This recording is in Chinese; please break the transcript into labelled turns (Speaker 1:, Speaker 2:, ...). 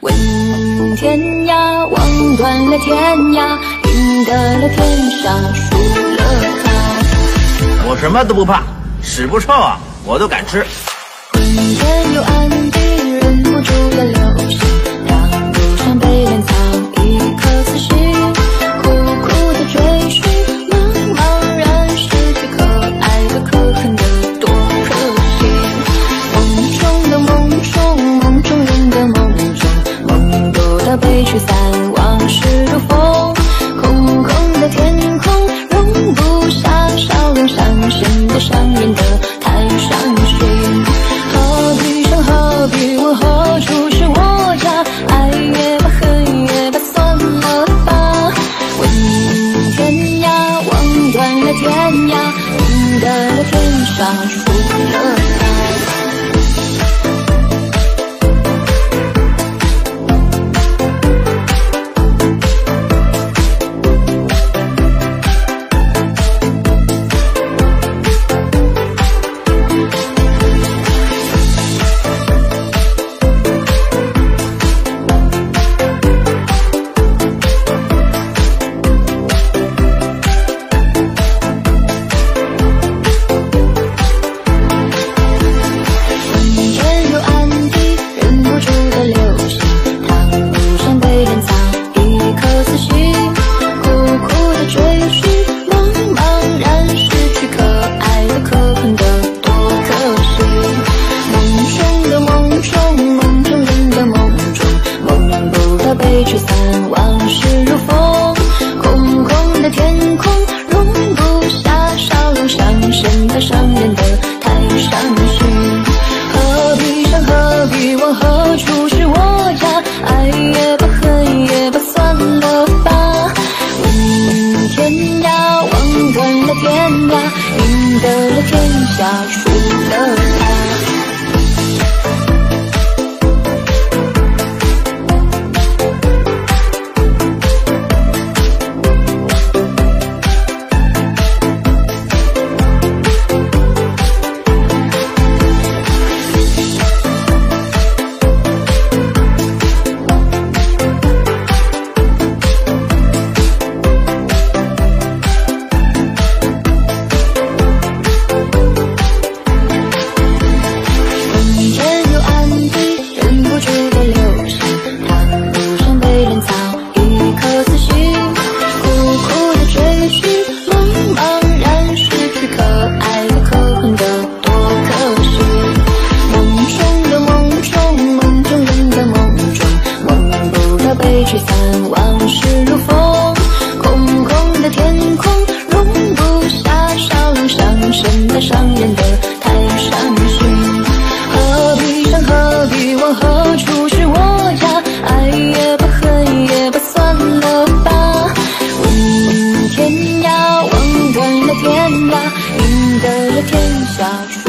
Speaker 1: 问天涯，望断了天涯，赢得了天下，输了他。
Speaker 2: 我什么都不怕，屎不臭啊，我都敢吃。
Speaker 1: 昏天又暗。的太伤心，何必想何必问何处是我家？爱也罢，恨也罢，算了吧。问天涯，望断了天涯，赢得了天下，输了爱。天涯望断了天涯赢得了天下输了 about